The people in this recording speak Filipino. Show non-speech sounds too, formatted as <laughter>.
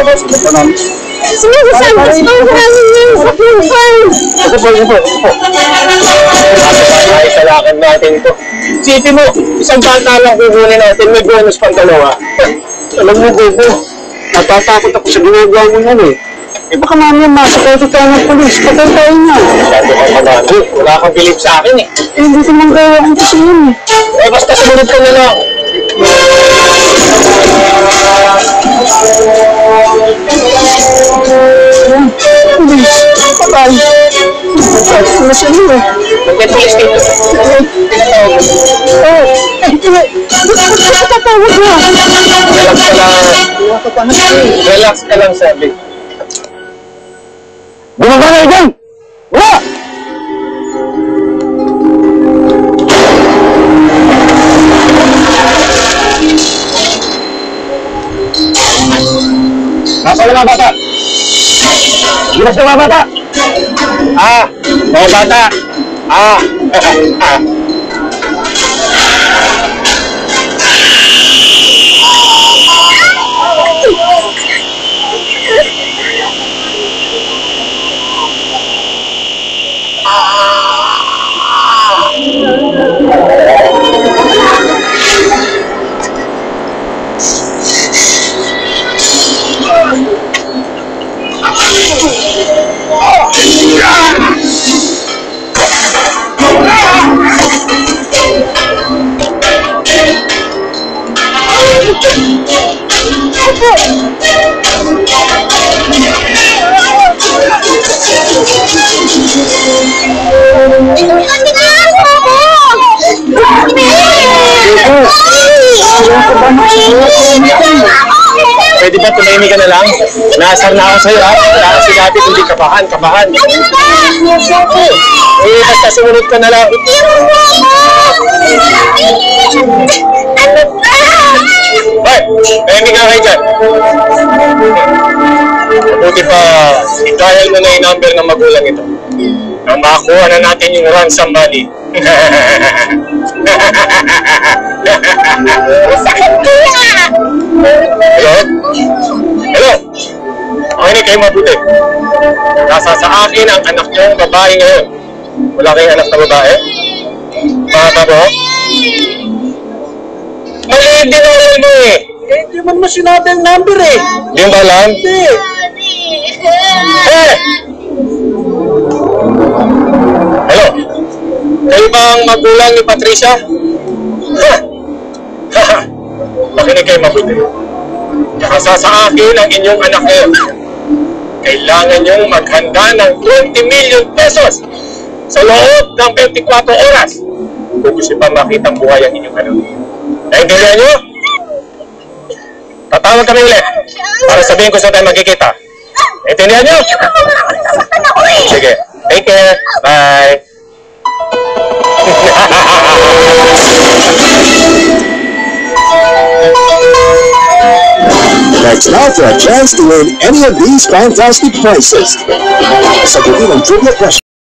Sige, sasama sa namin yung sa full farm. Ito po, ito po, ito natin to. Isipin mo, isang bata lang kukunin natin, may bonus pang dalawa. Alam mo, Gogo, natatakot ako sa ginagawa mo yan eh. Eh baka mamaya masakot tayo ng polis, patay tayo na. Sabi ka kabado, wala kang bilib sa akin eh. Eh, hindi ko man gawa ang kasi yun eh. Eh, basta sumunod ka na lang. Siya yun eh? May polis dito. Oo. Tatawag na? Relax ka lang. Relax ka lang, sabi. Bumaba na dyan! Wala! Nasa mga bata? Gilas na mga bata! Ah! Mga bata! Ah! <laughs> ah. Pwede ba tumahimik ka na lang? Naasar na ako sa'yo ha? Kaya sinabi hindi kabahan, kabahan. Eh, basta sumunod ka na lang. Hoy, tumahimik ka kayo dyan. Mabuti pa, i-dial mo na yung number ng magulang ito. Nang makakuha na natin yung ransom money. <laughs> Sakit kaya! Hello? Hello? Okay na kayo mabuti. Nasa sa akin ang anak niyong babae ngayon. Wala kayong anak na babae? Bata po? Maliit din ang mo eh. Eh, hindi man mo sinabi ang number eh. Di ba alam? Hindi. Eh! Hello? Kayo ba ang magulang ni Patricia? Ha? Makinig kayo mabuti. Nasa sa akin ang inyong anak ngayon. Kailangan niyong maghanda ng 20 million pesos sa loob ng 24 oras kung gusto pa makita ang buhay ang inyong anak. Naintindihan niyo? Tatawag kami ulit para sabihin ko sa tayo magkikita. Naintindihan niyo? Sige. Take care. Bye. Next now for a chance to win any of these fantastic prizes. Sagutin ang trivia question.